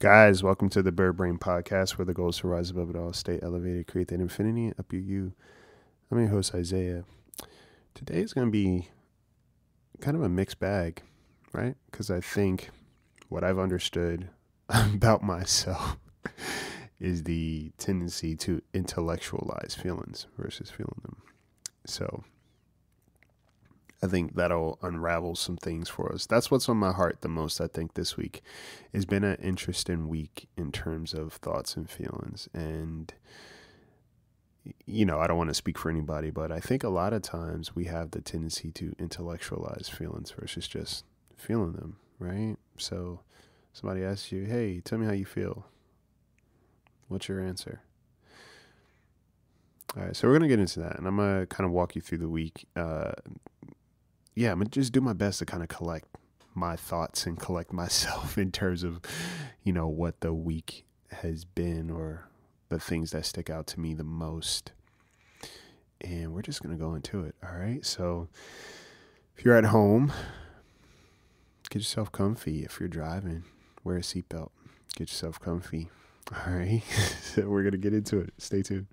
Guys, welcome to the Bird Brain Podcast, where the goal is to rise above it all, stay elevated, create that infinity, up your you. I'm your host, Isaiah. Today is going to be kind of a mixed bag, right? Because I think what I've understood about myself is the tendency to intellectualize feelings versus feeling them. So I think that'll unravel some things for us. That's what's on my heart the most, I think, this week. It's been an interesting week in terms of thoughts and feelings. And, you know, I don't want to speak for anybody, but I think a lot of times we have the tendency to intellectualize feelings versus just feeling them, right? So somebody asks you, hey, tell me how you feel. What's your answer? All right, so we're gonna get into that, and I'm gonna kind of walk you through the week. Uh, yeah, I'm gonna just do my best to kind of collect my thoughts and collect myself in terms of, you know, what the week has been or the things that stick out to me the most. And we're just gonna go into it. All right. So if you're at home, get yourself comfy. If you're driving, wear a seatbelt. Get yourself comfy. All right. so we're gonna get into it. Stay tuned.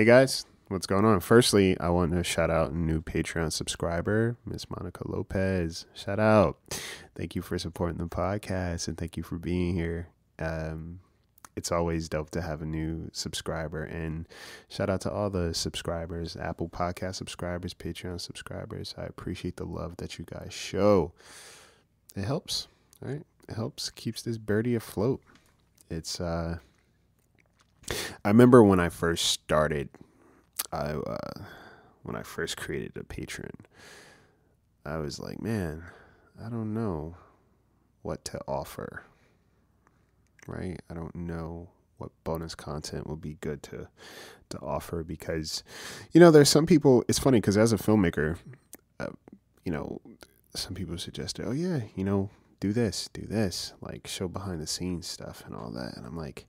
Hey guys, what's going on? Firstly, I want to shout out a new Patreon subscriber, Miss Monica Lopez. Shout out. Thank you for supporting the podcast and thank you for being here. Um, it's always dope to have a new subscriber and shout out to all the subscribers, Apple Podcast subscribers, Patreon subscribers. I appreciate the love that you guys show. It helps, right? It helps keeps this birdie afloat. It's uh I remember when I first started, I uh, when I first created a Patreon, I was like, man, I don't know what to offer. Right? I don't know what bonus content will be good to to offer because you know there's some people it's funny because as a filmmaker uh, you know some people suggested oh yeah you know do this do this like show behind the scenes stuff and all that and i'm like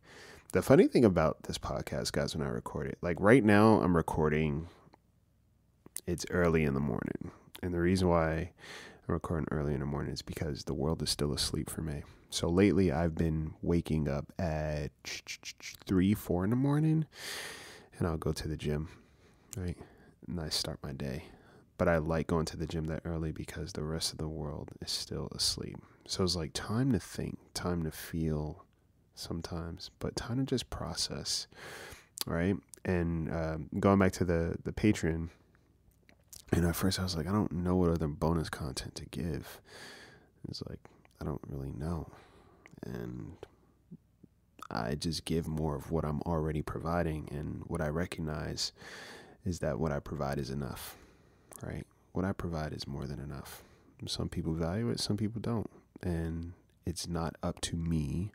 the funny thing about this podcast, guys, when I record it, like right now, I'm recording. It's early in the morning, and the reason why I'm recording early in the morning is because the world is still asleep for me. So lately, I've been waking up at three, four in the morning, and I'll go to the gym, right, and I start my day. But I like going to the gym that early because the rest of the world is still asleep. So it's like time to think, time to feel sometimes, but time to just process, right? And um, going back to the the Patreon, and at first I was like, I don't know what other bonus content to give. It's like I don't really know, and I just give more of what I'm already providing, and what I recognize is that what I provide is enough, right? What I provide is more than enough. Some people value it, some people don't, and it's not up to me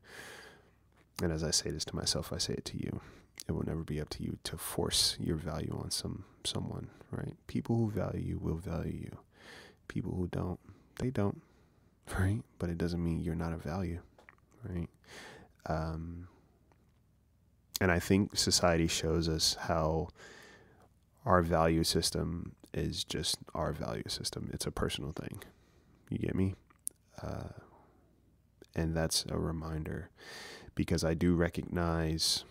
and as I say this to myself, I say it to you. It will never be up to you to force your value on some someone, right? People who value you will value you. People who don't, they don't, right? But it doesn't mean you're not of value, right? Um, and I think society shows us how our value system is just our value system. It's a personal thing. You get me? Uh, and that's a reminder because I do recognize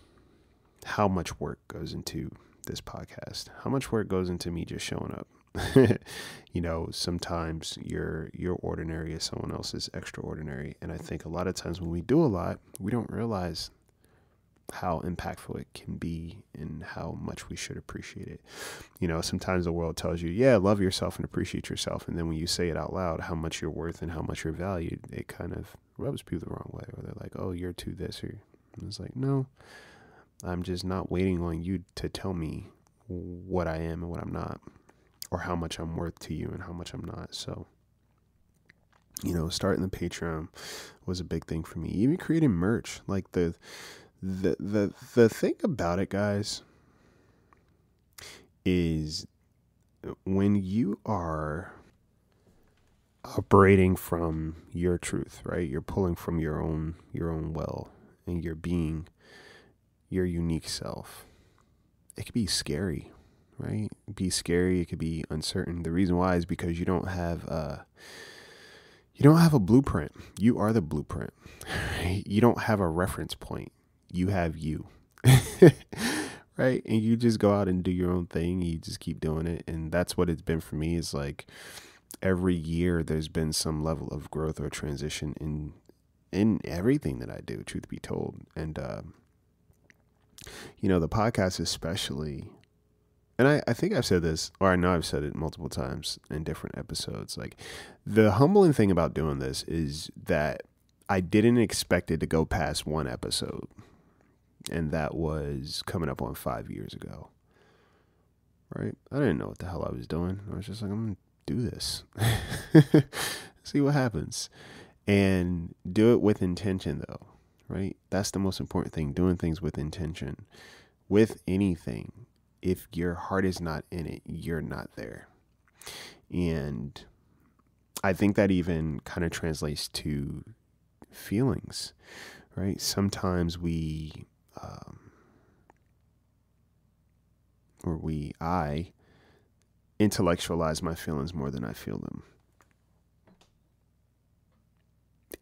how much work goes into this podcast, how much work goes into me just showing up. you know, sometimes your your ordinary is someone else's extraordinary, and I think a lot of times when we do a lot, we don't realize how impactful it can be and how much we should appreciate it. You know, sometimes the world tells you, yeah, love yourself and appreciate yourself. And then when you say it out loud, how much you're worth and how much you're valued, it kind of rubs people the wrong way. Or they're like, oh, you're too this or it's like, no, I'm just not waiting on you to tell me what I am and what I'm not, or how much I'm worth to you and how much I'm not. So, you know, starting the Patreon was a big thing for me. Even creating merch, like the the the the thing about it, guys, is when you are operating from your truth, right? You're pulling from your own your own well and you're being your unique self. It could be scary, right? Be scary, it could be uncertain. The reason why is because you don't have uh you don't have a blueprint. You are the blueprint. You don't have a reference point. You have you. right? And you just go out and do your own thing. You just keep doing it. And that's what it's been for me is like every year there's been some level of growth or transition in in everything that I do, truth be told. And uh, you know, the podcast especially and I, I think I've said this, or I know I've said it multiple times in different episodes. Like the humbling thing about doing this is that I didn't expect it to go past one episode. And that was coming up on five years ago. Right? I didn't know what the hell I was doing. I was just like, I'm gonna do this. See what happens. And do it with intention, though, right? That's the most important thing doing things with intention. With anything, if your heart is not in it, you're not there. And I think that even kind of translates to feelings, right? Sometimes we, um, or we, I, intellectualize my feelings more than I feel them.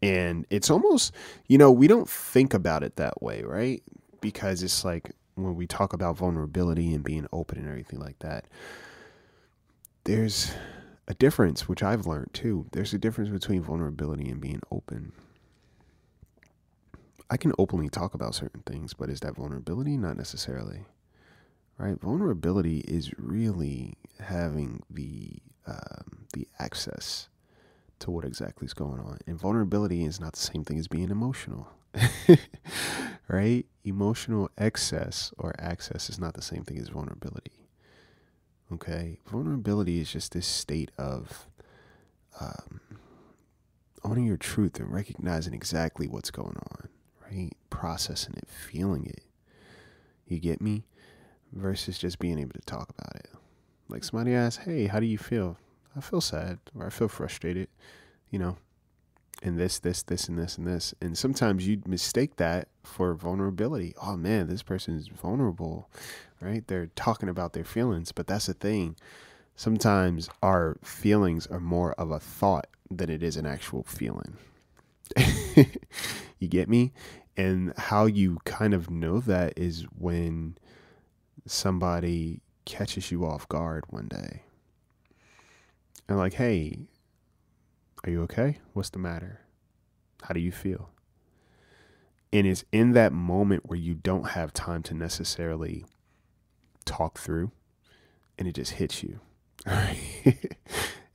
And it's almost, you know, we don't think about it that way, right? Because it's like when we talk about vulnerability and being open and everything like that, there's a difference, which I've learned too. There's a difference between vulnerability and being open. I can openly talk about certain things, but is that vulnerability? Not necessarily right? Vulnerability is really having the um, the access to what exactly is going on, and vulnerability is not the same thing as being emotional, right? Emotional excess or access is not the same thing as vulnerability. Okay, vulnerability is just this state of um, owning your truth and recognizing exactly what's going on, right? Processing it, feeling it. You get me? versus just being able to talk about it. Like somebody asks, "Hey, how do you feel?" I feel sad or I feel frustrated, you know, and this, this, this, and this, and this. And sometimes you mistake that for vulnerability. Oh man, this person is vulnerable, right? They're talking about their feelings, but that's the thing. Sometimes our feelings are more of a thought than it is an actual feeling. you get me? And how you kind of know that is when somebody catches you off guard one day and like, hey, are you okay? What's the matter? How do you feel? And it's in that moment where you don't have time to necessarily talk through and it just hits you. and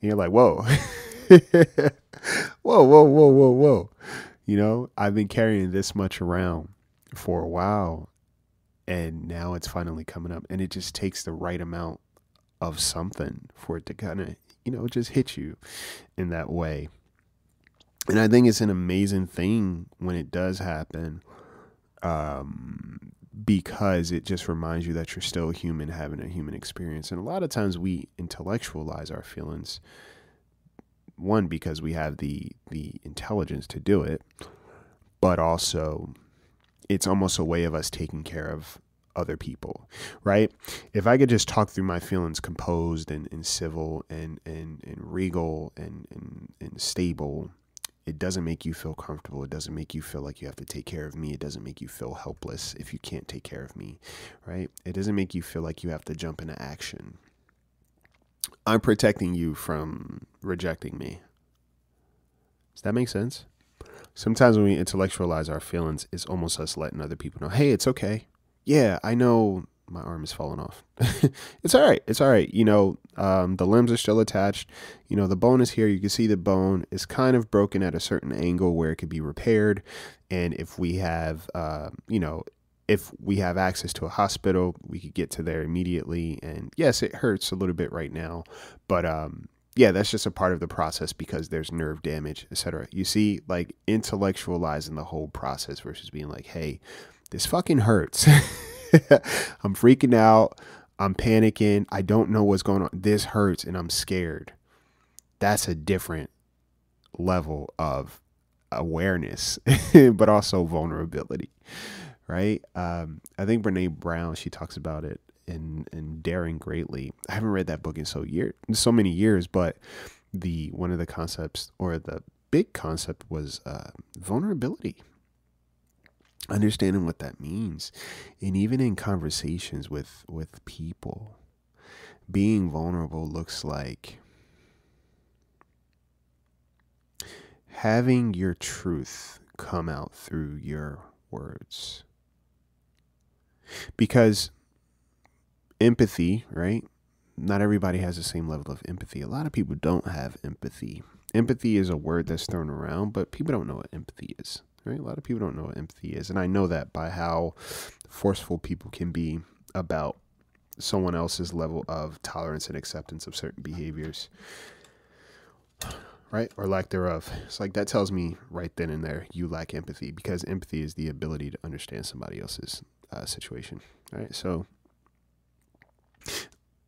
you're like, whoa. whoa, whoa, whoa, whoa, whoa. You know, I've been carrying this much around for a while and now it's finally coming up and it just takes the right amount of something for it to kind of you know just hit you in that way. And i think it's an amazing thing when it does happen um, because it just reminds you that you're still human having a human experience. And a lot of times we intellectualize our feelings one because we have the the intelligence to do it but also it's almost a way of us taking care of other people, right? If I could just talk through my feelings composed and, and civil and, and, and regal and, and, and stable, it doesn't make you feel comfortable. It doesn't make you feel like you have to take care of me. It doesn't make you feel helpless if you can't take care of me, right? It doesn't make you feel like you have to jump into action. I'm protecting you from rejecting me. Does that make sense? sometimes when we intellectualize our feelings, it's almost us letting other people know, hey, it's okay. Yeah, I know my arm is falling off. it's all right. It's all right. You know, um, the limbs are still attached. You know, the bone is here. You can see the bone is kind of broken at a certain angle where it could be repaired. And if we have, uh, you know, if we have access to a hospital, we could get to there immediately. And yes, it hurts a little bit right now, but um, yeah, that's just a part of the process because there's nerve damage, etc. You see, like intellectualizing the whole process versus being like, hey, this fucking hurts. I'm freaking out. I'm panicking. I don't know what's going on. This hurts and I'm scared. That's a different level of awareness, but also vulnerability, right? Um, I think Brene Brown, she talks about it in, in Daring Greatly. I haven't read that book in so year, so many years, but the one of the concepts or the big concept was uh, vulnerability. Understanding what that means. And even in conversations with with people being vulnerable looks like having your truth come out through your words. Because empathy right not everybody has the same level of empathy a lot of people don't have empathy empathy is a word that's thrown around but people don't know what empathy is right? A lot of people don't know what empathy is. And I know that by how forceful people can be about someone else's level of tolerance and acceptance of certain behaviors, right? Or lack thereof. It's like that tells me right then and there you lack empathy because empathy is the ability to understand somebody else's uh, situation, right? So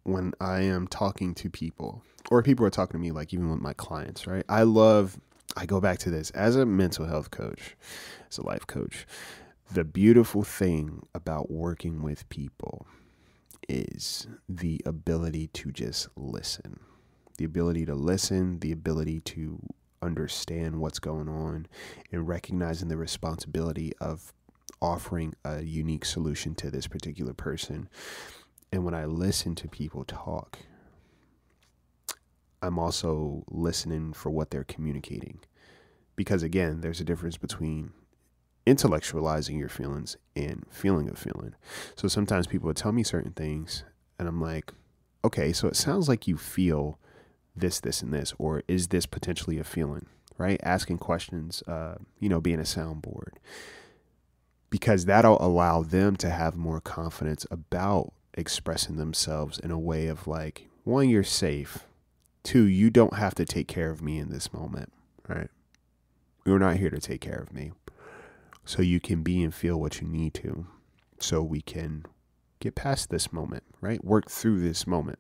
when I am talking to people, or people are talking to me, like even with my clients, right? I love I go back to this as a mental health coach, as a life coach. The beautiful thing about working with people is the ability to just listen. The ability to listen, the ability to understand what's going on, and recognizing the responsibility of offering a unique solution to this particular person. And when I listen to people talk, I'm also listening for what they're communicating. Because again, there's a difference between intellectualizing your feelings and feeling a feeling. So sometimes people would tell me certain things, and I'm like, okay, so it sounds like you feel this, this, and this, or is this potentially a feeling, right? Asking questions, uh, you know, being a soundboard, because that'll allow them to have more confidence about expressing themselves in a way of like, one, you're safe, Two, you don't have to take care of me in this moment, right? You're not here to take care of me. So you can be and feel what you need to so we can get past this moment, right? Work through this moment.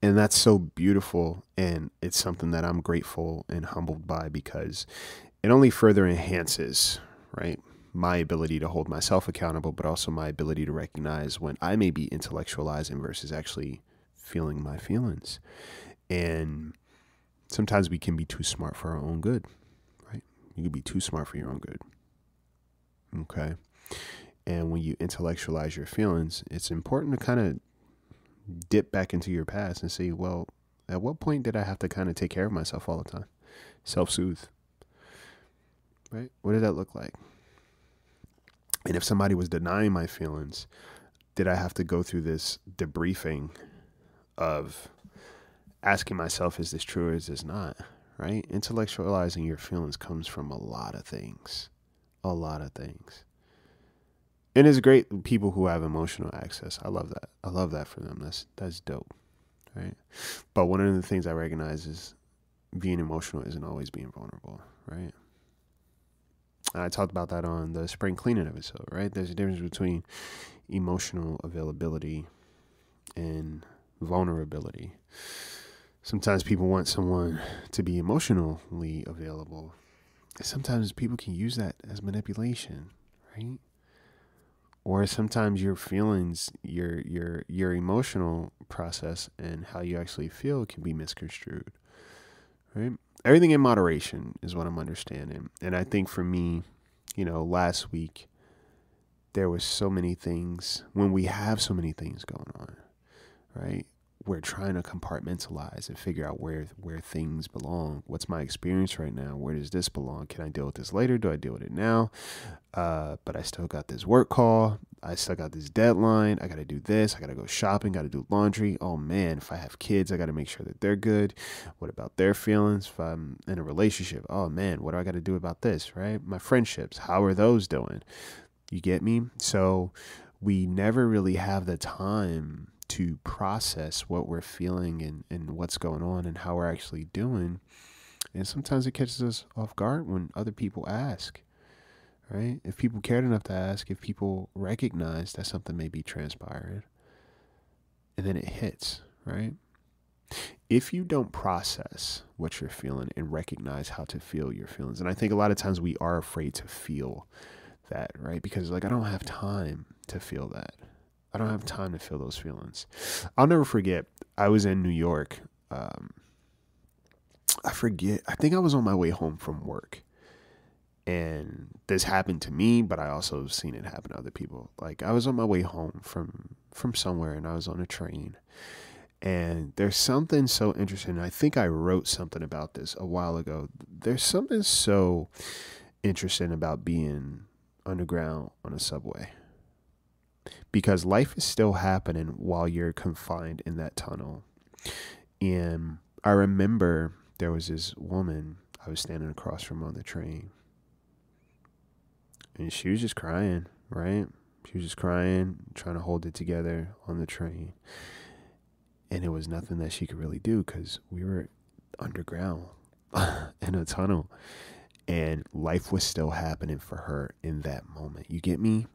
And that's so beautiful. And it's something that I'm grateful and humbled by because it only further enhances, right? My ability to hold myself accountable, but also my ability to recognize when I may be intellectualizing versus actually feeling my feelings. And sometimes we can be too smart for our own good, right? You can be too smart for your own good. Okay. And when you intellectualize your feelings, it's important to kind of dip back into your past and say, well, at what point did I have to kind of take care of myself all the time? Self soothe. Right? What did that look like? And if somebody was denying my feelings, did I have to go through this debriefing of asking myself, is this true or is this not? Right? Intellectualizing your feelings comes from a lot of things. A lot of things. And it's great people who have emotional access. I love that. I love that for them. That's that's dope. Right? But one of the things I recognize is being emotional isn't always being vulnerable, right? I talked about that on the spring cleaning episode, right? There's a difference between emotional availability and vulnerability. Sometimes people want someone to be emotionally available. Sometimes people can use that as manipulation, right? Or sometimes your feelings, your your your emotional process and how you actually feel can be misconstrued. Right? Everything in moderation is what I'm understanding. And I think for me, you know, last week there was so many things when we have so many things going on right? We're trying to compartmentalize and figure out where where things belong. What's my experience right now? Where does this belong? Can I deal with this later? Do I deal with it now? Uh, but I still got this work call I still got this deadline. I got to do this. I got to go shopping. Got to do laundry. Oh man, if I have kids, I got to make sure that they're good. What about their feelings? If I'm in a relationship, oh man, what do I got to do about this? Right? My friendships, how are those doing? You get me? So we never really have the time to process what we're feeling and, and what's going on and how we're actually doing. And sometimes it catches us off guard when other people ask right? If people cared enough to ask, if people recognize that something may be transpired, and then it hits, right? If you don't process what you're feeling and recognize how to feel your feelings, and I think a lot of times we are afraid to feel that, right? Because, like, I don't have time to feel that. I don't have time to feel those feelings. I'll never forget, I was in New York. Um, I forget, I think I was on my way home from work and this happened to me but i also have seen it happen to other people like i was on my way home from from somewhere and i was on a train and there's something so interesting i think i wrote something about this a while ago there's something so interesting about being underground on a subway because life is still happening while you're confined in that tunnel and i remember there was this woman i was standing across from on the train and she was just crying, right? She was just crying, trying to hold it together on the train. And it was nothing that she could really do because we were underground in a tunnel. And life was still happening for her in that moment. You get me?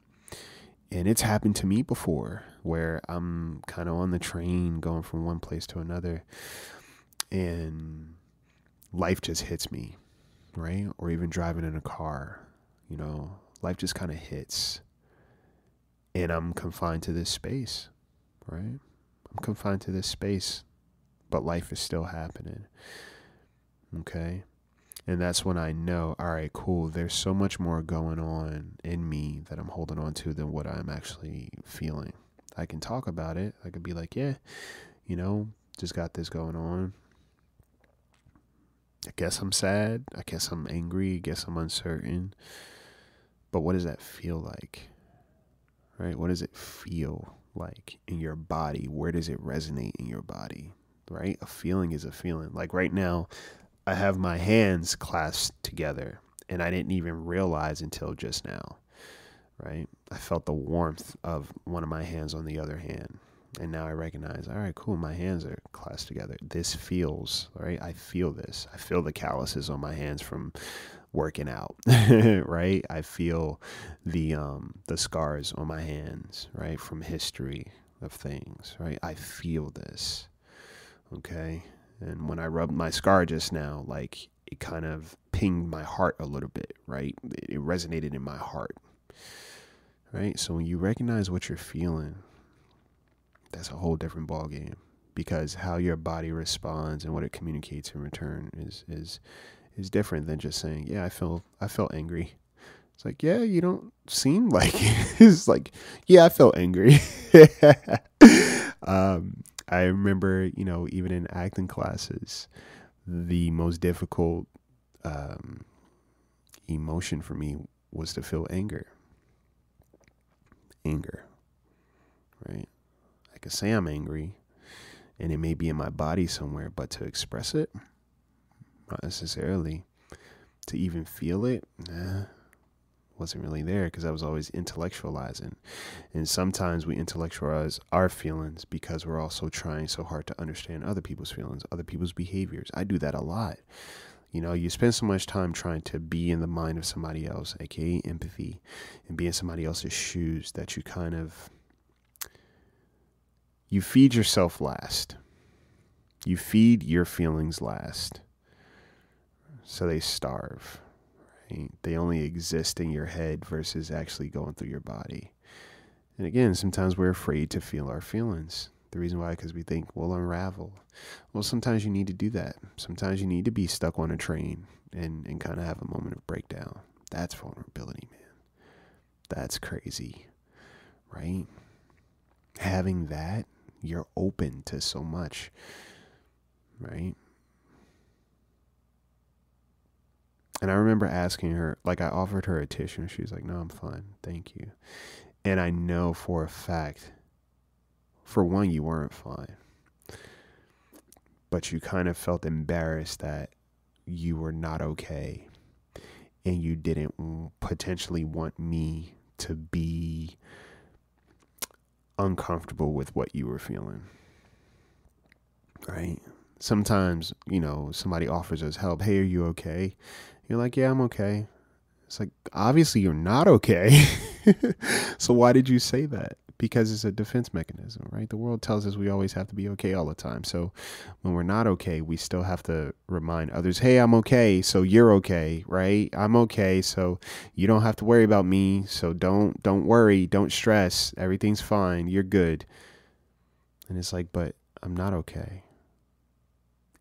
And it's happened to me before where I'm kind of on the train going from one place to another. And life just hits me, right? Or even driving in a car, you know, life just kind of hits. And I'm confined to this space, right? I'm confined to this space, but life is still happening. Okay? And that's when I know, all right, cool, there's so much more going on in me that I'm holding on to than what I'm actually feeling. I can talk about it. I could be like, yeah, you know, just got this going on. I guess I'm sad. I guess I'm angry. I guess I'm uncertain. But what does that feel like? Right? What does it feel like in your body? Where does it resonate in your body? Right? A feeling is a feeling. Like right now, I have my hands clasped together and I didn't even realize until just now. Right? I felt the warmth of one of my hands on the other hand. And now I recognize, all right, cool, my hands are clasped together. This feels, right? I feel this. I feel the calluses on my hands from working out, right? I feel the um the scars on my hands, right, from history of things, right? I feel this. Okay? And when I rubbed my scar just now, like it kind of pinged my heart a little bit, right? It, resonated in my heart. Right? So when you recognize what you're feeling, that's a whole different ball game because how your body responds and what it communicates in return is is is different than just saying, "Yeah, I feel I felt angry." It's like, "Yeah, you don't seem like it's like, yeah, I felt angry." um, I remember, you know, even in acting classes, the most difficult um, emotion for me was to feel anger. Anger, right? I could say I'm angry, and it may be in my body somewhere, but to express it not necessarily. To even feel it, nah, wasn't really there because I was always intellectualizing. And sometimes we intellectualize our feelings because we're also trying so hard to understand other people's feelings, other people's behaviors. I do that a lot. You know, you spend so much time trying to be in the mind of somebody else, aka empathy, and be in somebody else's shoes that you kind of you feed yourself last. You feed your feelings last so they starve. They only exist in your head versus actually going through your body. And again, sometimes we're afraid to feel our feelings. The reason why, because we think we'll unravel. Well, sometimes you need to do that. Sometimes you need to be stuck on a train and, and kind of have a moment of breakdown. That's vulnerability, man. That's crazy, right? Having that, you're open to so much, right? And I remember asking her, like, I offered her a tissue, and she was like, "No, I'm fine, thank you." And I know for a fact, for one, you weren't fine. But you kind of felt embarrassed that you were not okay. And you didn't potentially want me to be uncomfortable with what you were feeling. Right? Sometimes, you know, somebody offers us help. Hey, are you okay? You're like, yeah, I'm okay. It's like, obviously, you're not okay. so, why did you say that? Because it's a defense mechanism, right? The world tells us we always have to be okay all the time. So, when we're not okay, we still have to remind others, hey, I'm okay. So, you're okay, right? I'm okay. So, you don't have to worry about me. So, don't, don't worry. Don't stress. Everything's fine. You're good. And it's like, but I'm not okay.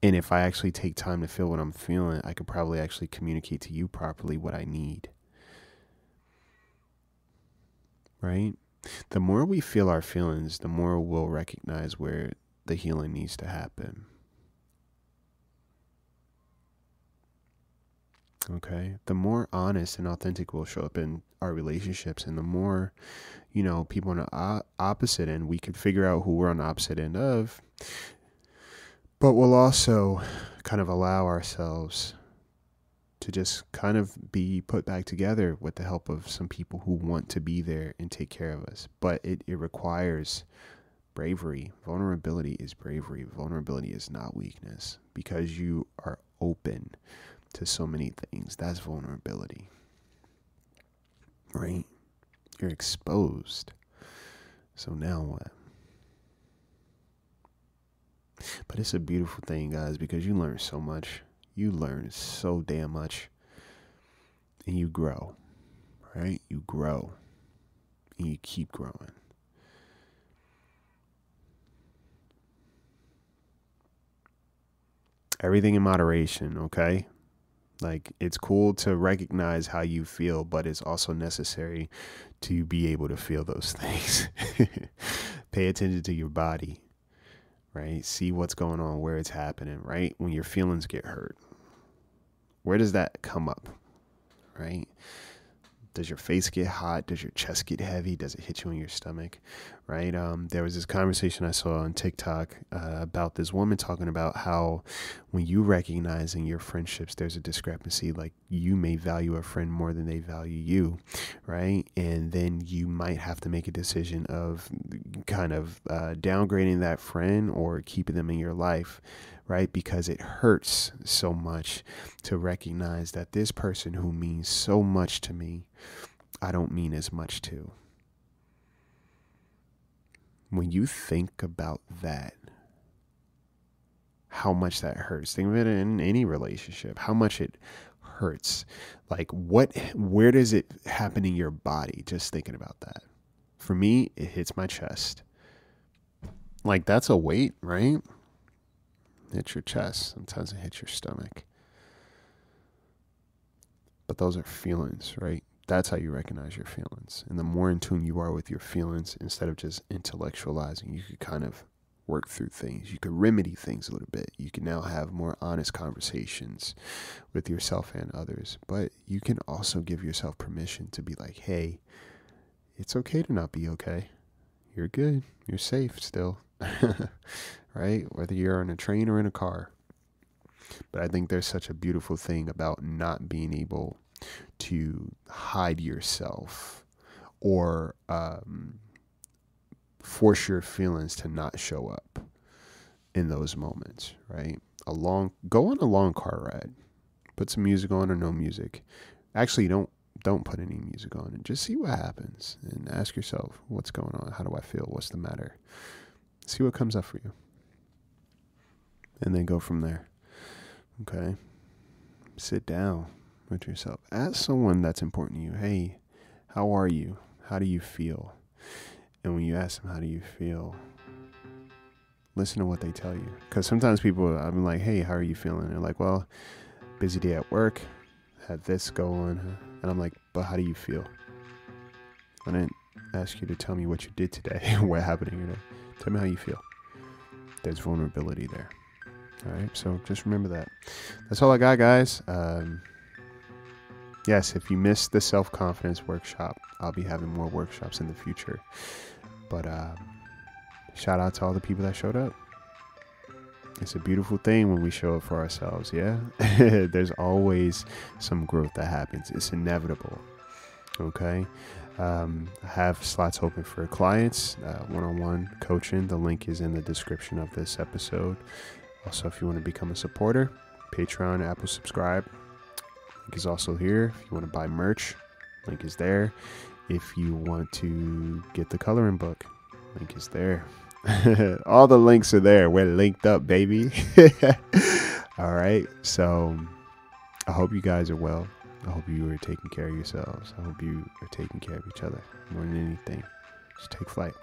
And if I actually take time to feel what I'm feeling, I could probably actually communicate to you properly what I need. Right? The more we feel our feelings, the more we'll recognize where the healing needs to happen. Okay. The more honest and authentic we'll show up in our relationships, and the more, you know, people on the opposite end, we could figure out who we're on the opposite end of but we'll also kind of allow ourselves to just kind of be put back together with the help of some people who want to be there and take care of us. But it, it requires bravery. Vulnerability is bravery. Vulnerability is not weakness because you are open to so many things. That's vulnerability. Right? You're exposed. So now what? But it's a beautiful thing, guys, because you learn so much. You learn so damn much. And you grow, right? You grow. And you keep growing. Everything in moderation, okay? Like, it's cool to recognize how you feel, but it's also necessary to be able to feel those things. Pay attention to your body right? See what's going on, where it's happening, right? When your feelings get hurt, where does that come up, right? does your face get hot? Does your chest get heavy? Does it hit you in your stomach? Right? Um, there was this conversation I saw on TikTok uh, about this woman talking about how when you recognize in your friendships there's a discrepancy, like you may value a friend more than they value you, right? And then you might have to make a decision of kind of uh, downgrading that friend or keeping them in your life right? Because it hurts so much to recognize that this person who means so much to me, I don't mean as much to. When you think about that, how much that hurts. Think of it in any relationship, how much it hurts. Like what where does it happen in your body just thinking about that? For me, it hits my chest. Like that's a weight, right? hits your chest, sometimes it hits your stomach. But those are feelings, right? That's how you recognize your feelings. And the more in tune you are with your feelings, instead of just intellectualizing, you could kind of work through things. You could remedy things a little bit. You can now have more honest conversations with yourself and others. But you can also give yourself permission to be like, hey, it's okay to not be okay. You're good. You're safe still. right? Whether you're on a train or in a car. But I think there's such a beautiful thing about not being able to hide yourself or um, force your feelings to not show up in those moments, right? A long go on a long car ride. Put some music on or no music. Actually, don't don't put any music on and just see what happens and ask yourself what's going on. How do I feel? What's the matter? See what comes up for you and then go from there. Okay. Sit down with yourself. Ask someone that's important to you, hey, how are you? How do you feel? And when you ask them, how do you feel? Listen to what they tell you. Because sometimes people, I'm like, hey, how are you feeling? And they're like, well, busy day at work, had this going. And I'm like, but how do you feel? I didn't ask you to tell me what you did today, what happened in your day. Tell me how you feel. There's vulnerability there. All right, so just remember that. That's all I got, guys. Um, yes, if you missed the self confidence workshop, I'll be having more workshops in the future. But uh, shout out to all the people that showed up. It's a beautiful thing when we show up for ourselves, yeah? There's always some growth that happens, it's inevitable. Okay. Um, I have slots open for clients, one on one coaching. The link is in the description of this episode. Also, if you want to become a supporter, Patreon, Apple subscribe. Link is also here. If you want to buy merch, link is there. If you want to get the coloring book, link is there. All the links are there. We're linked up, baby. All right. So I hope you guys are well. I hope you are taking care of yourselves. I hope you are taking care of each other more than anything. Just take flight.